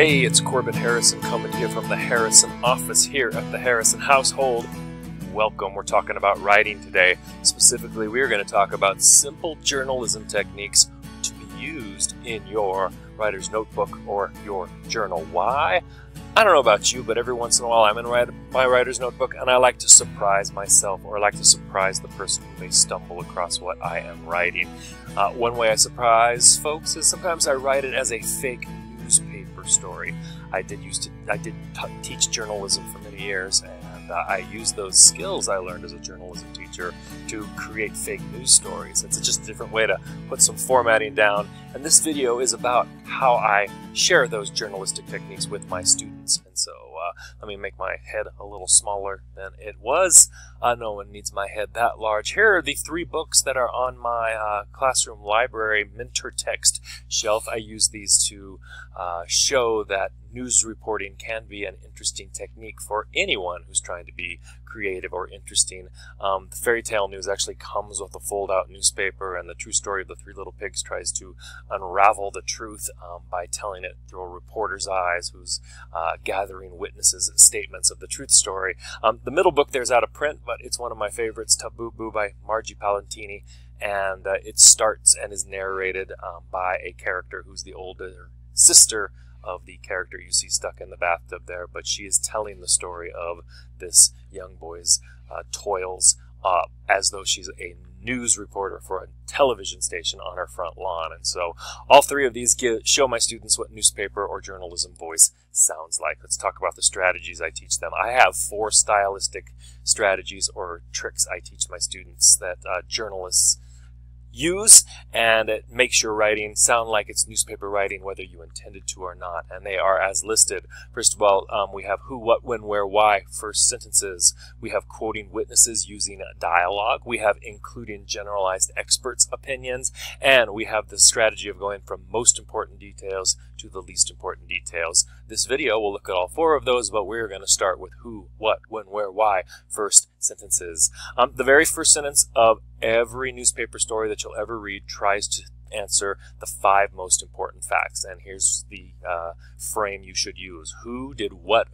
Hey, it's Corbett Harrison coming to you from the Harrison office here at the Harrison household. Welcome. We're talking about writing today. Specifically, we're going to talk about simple journalism techniques to be used in your writer's notebook or your journal. Why? I don't know about you, but every once in a while I'm in my writer's notebook and I like to surprise myself or I like to surprise the person who may stumble across what I am writing. Uh, one way I surprise folks is sometimes I write it as a fake newspaper story. I did used to I did teach journalism for many years, and uh, I used those skills I learned as a journalism teacher to create fake news stories. It's just a different way to put some formatting down. And this video is about how I share those journalistic techniques with my students. And so let me make my head a little smaller than it was. Uh, no one needs my head that large. Here are the three books that are on my uh, classroom library mentor text shelf. I use these to uh, show that news reporting can be an interesting technique for anyone who's trying to be creative or interesting. Um, the fairy tale news actually comes with a fold out newspaper, and the true story of the Three Little Pigs tries to unravel the truth um, by telling it through a reporter's eyes who's uh, gathering witnesses' statements of the truth story. Um, the middle book there's out of print, but it's one of my favorites, Tub-Boo-Boo by Margie Palatini. And uh, it starts and is narrated um, by a character who's the older sister of the character you see stuck in the bathtub there, but she is telling the story of this young boy's uh, toils uh, as though she's a news reporter for a television station on her front lawn. And so all three of these give, show my students what newspaper or journalism voice sounds like. Let's talk about the strategies I teach them. I have four stylistic strategies or tricks I teach my students that uh, journalists use and it makes your writing sound like it's newspaper writing whether you intended to or not. And they are as listed. First of all um, we have who what when where why first sentences. We have quoting witnesses using dialogue. We have including generalized experts opinions. And we have the strategy of going from most important details to the least important details this video will look at all four of those but we're going to start with who what when where why first sentences um, the very first sentence of every newspaper story that you'll ever read tries to answer the five most important facts. And here's the uh, frame you should use. Who did what,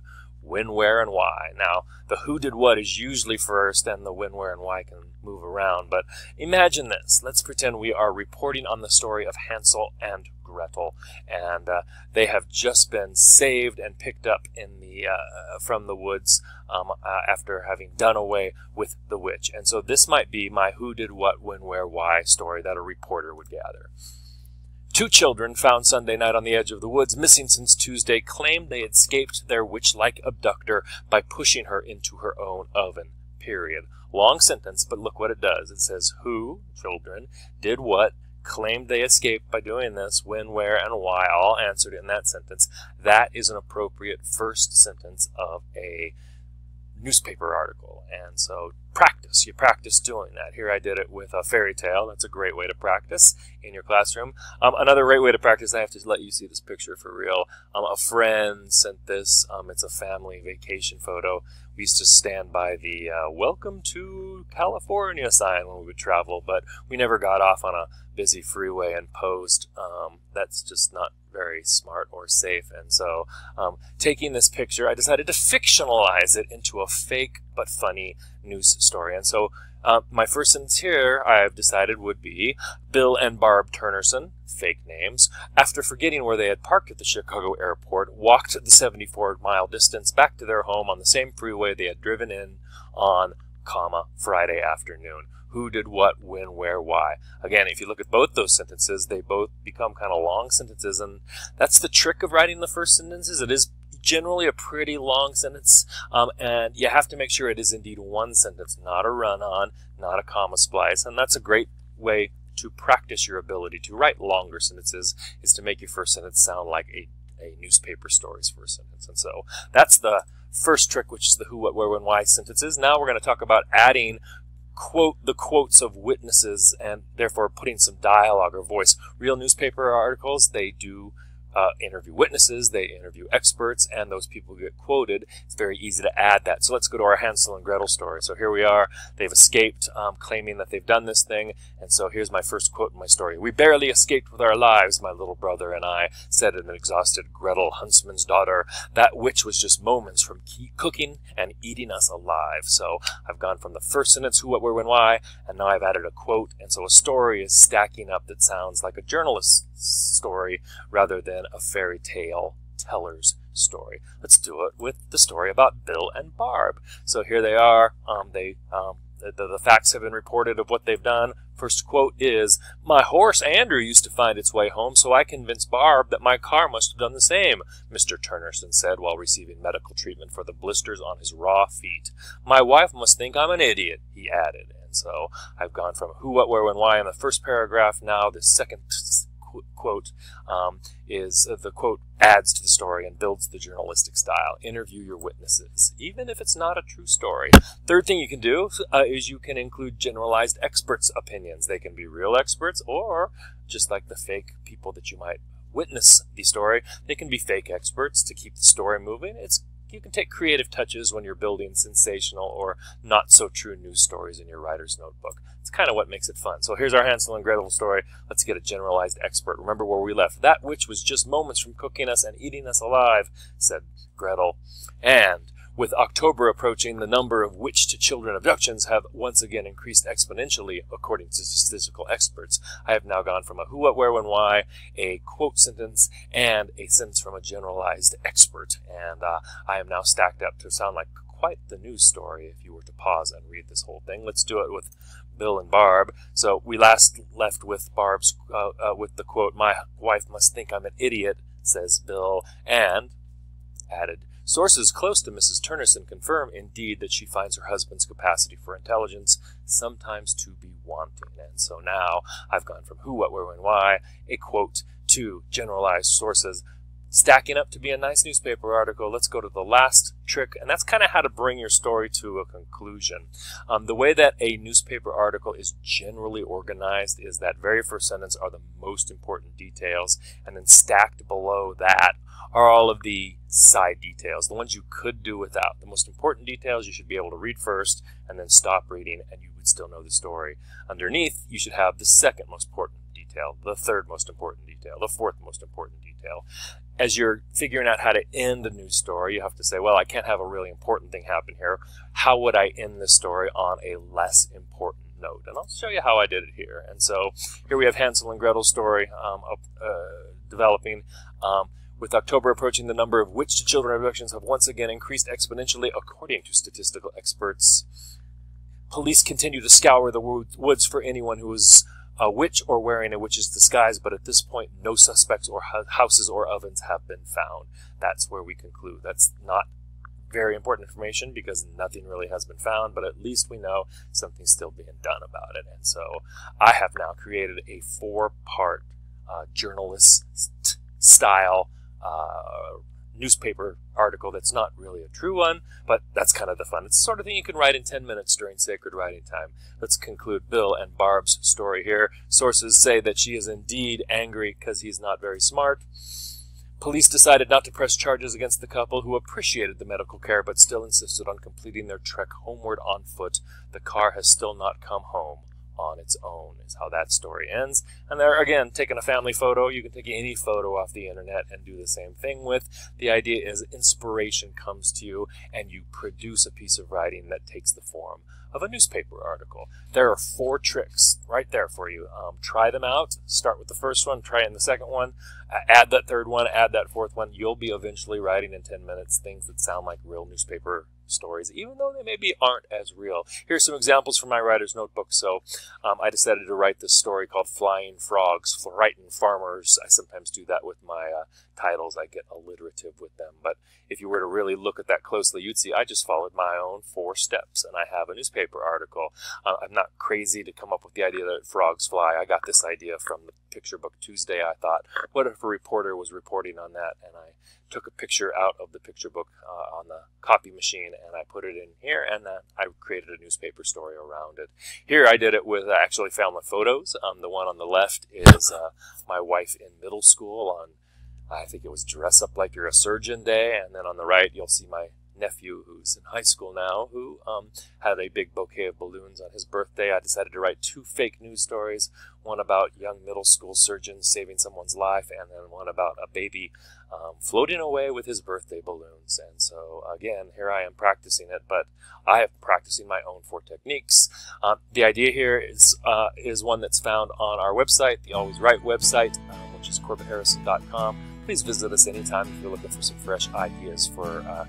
when, where, and why. Now, the who did what is usually first, and the when, where, and why can move around. But imagine this. Let's pretend we are reporting on the story of Hansel and Gretel, and uh, they have just been saved and picked up in the uh, from the woods um, uh, after having done away with the witch. And so this might be my who did what, when, where, why story that a reporter would gather. Two children found Sunday night on the edge of the woods, missing since Tuesday, claimed they escaped their witch-like abductor by pushing her into her own oven. Period. Long sentence, but look what it does. It says who, children, did what, claimed they escaped by doing this, when, where, and why, all answered in that sentence. That is an appropriate first sentence of a newspaper article. And so practice. You practice doing that. Here I did it with a fairy tale. That's a great way to practice in your classroom. Um, another great way to practice, I have to let you see this picture for real. Um, a friend sent this. Um, it's a family vacation photo. We used to stand by the uh, Welcome to California sign when we would travel, but we never got off on a busy freeway and posed. Um, that's just not very smart or safe. And so, um, taking this picture, I decided to fictionalize it into a fake but funny news story. And so, uh, my first sentence here, I've decided, would be Bill and Barb Turnerson, fake names, after forgetting where they had parked at the Chicago airport, walked the 74 mile distance back to their home on the same freeway they had driven in on, comma, Friday afternoon who did what, when, where, why. Again, if you look at both those sentences, they both become kind of long sentences, and that's the trick of writing the first sentences. It is generally a pretty long sentence, um, and you have to make sure it is indeed one sentence, not a run-on, not a comma splice, and that's a great way to practice your ability to write longer sentences, is to make your first sentence sound like a, a newspaper story's first sentence. And so that's the first trick, which is the who, what, where, when, why sentences. Now we're going to talk about adding quote the quotes of witnesses and therefore putting some dialogue or voice. Real newspaper articles, they do uh, interview witnesses, they interview experts, and those people get quoted. It's very easy to add that. So let's go to our Hansel and Gretel story. So here we are. They've escaped, um, claiming that they've done this thing. And so here's my first quote in my story. We barely escaped with our lives, my little brother and I, said an exhausted Gretel, huntsman's daughter. That witch was just moments from cooking and eating us alive. So I've gone from the first sentence, who, what, where, when, why, and now I've added a quote. And so a story is stacking up that sounds like a journalist's story rather than a fairy tale teller's story. Let's do it with the story about Bill and Barb. So here they are. Um, they um, the, the, facts have been reported of what they've done. First quote is, My horse Andrew used to find its way home, so I convinced Barb that my car must have done the same, Mr. Turnerson said while receiving medical treatment for the blisters on his raw feet. My wife must think I'm an idiot, he added. And so I've gone from who, what, where, when, why in the first paragraph. Now the second quote um, is uh, the quote adds to the story and builds the journalistic style. Interview your witnesses, even if it's not a true story. Third thing you can do uh, is you can include generalized experts' opinions. They can be real experts or just like the fake people that you might witness the story. They can be fake experts to keep the story moving. It's you can take creative touches when you're building sensational or not so true news stories in your writer's notebook. It's kind of what makes it fun. So here's our Hansel and Gretel story. Let's get a generalized expert. Remember where we left. That witch was just moments from cooking us and eating us alive, said Gretel. And with October approaching, the number of witch-to-children abductions have once again increased exponentially, according to statistical experts. I have now gone from a who, what, where, when, why, a quote sentence, and a sentence from a generalized expert. And uh, I am now stacked up to sound like quite the news story if you were to pause and read this whole thing. Let's do it with Bill and Barb. So we last left with Barb's, uh, uh, with the quote, My wife must think I'm an idiot, says Bill, and added, Sources close to Mrs. Turnerson confirm, indeed, that she finds her husband's capacity for intelligence sometimes to be wanting. And so now I've gone from who, what, where, when, why, a quote, to generalized sources, stacking up to be a nice newspaper article. Let's go to the last trick, and that's kind of how to bring your story to a conclusion. Um, the way that a newspaper article is generally organized is that very first sentence are the most important details, and then stacked below that are all of the side details, the ones you could do without. The most important details you should be able to read first and then stop reading and you would still know the story. Underneath, you should have the second most important detail, the third most important detail, the fourth most important detail. As you're figuring out how to end a news story, you have to say, well, I can't have a really important thing happen here. How would I end this story on a less important note? And I'll show you how I did it here. And so here we have Hansel and Gretel's story um, uh, developing. Um, with October approaching, the number of witch-to-children abductions have once again increased exponentially, according to statistical experts. Police continue to scour the woods for anyone who is a witch or wearing a witch's disguise, but at this point, no suspects or houses or ovens have been found. That's where we conclude. That's not very important information because nothing really has been found, but at least we know something's still being done about it. And so I have now created a four part uh, journalist style uh, newspaper article that's not really a true one, but that's kind of the fun. It's the sort of thing you can write in 10 minutes during sacred writing time. Let's conclude Bill and Barb's story here. Sources say that she is indeed angry because he's not very smart. Police decided not to press charges against the couple who appreciated the medical care but still insisted on completing their trek homeward on foot. The car has still not come home on its own is how that story ends. And there again, taking a family photo, you can take any photo off the internet and do the same thing with. The idea is inspiration comes to you and you produce a piece of writing that takes the form of a newspaper article. There are four tricks right there for you. Um, try them out. Start with the first one, try in the second one, uh, add that third one, add that fourth one. You'll be eventually writing in 10 minutes things that sound like real newspaper stories, even though they maybe aren't as real. Here's some examples from my writer's notebook. So um, I decided to write this story called Flying Frogs, Frightened Farmers. I sometimes do that with my uh, titles. I get alliterative with them. But if you were to really look at that closely, you'd see I just followed my own four steps, and I have a newspaper article. Uh, I'm not crazy to come up with the idea that frogs fly. I got this idea from the picture book Tuesday. I thought, what if a reporter was reporting on that, and I took a picture out of the picture book uh, on the copy machine and I put it in here and then I created a newspaper story around it. Here I did it with, actually the photos. Um, the one on the left is uh, my wife in middle school on I think it was Dress Up Like You're a Surgeon Day. And then on the right, you'll see my nephew who's in high school now who um, had a big bouquet of balloons on his birthday. I decided to write two fake news stories one about young middle school surgeons saving someone's life, and then one about a baby um, floating away with his birthday balloons. And so, again, here I am practicing it, but I am practicing my own four techniques. Um, the idea here is, uh, is one that's found on our website, the Always Write website, um, which is CorbettHarrison.com. Please visit us anytime if you're looking for some fresh ideas for uh,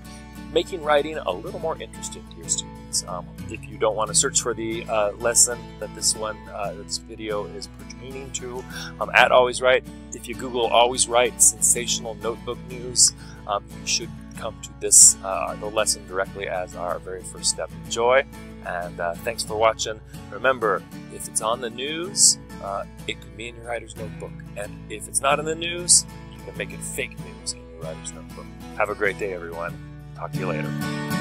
making writing a little more interesting to your students. Um, if you don't want to search for the uh, lesson that this one, uh, this video is pertaining to, um, at Always Write, if you Google Always Write sensational notebook news, um, you should come to this uh, the lesson directly as our very first step. Enjoy, and uh, thanks for watching. Remember, if it's on the news, uh, it could be in your writer's notebook, and if it's not in the news, you can make it fake news in your writer's notebook. Have a great day, everyone. Talk to you later.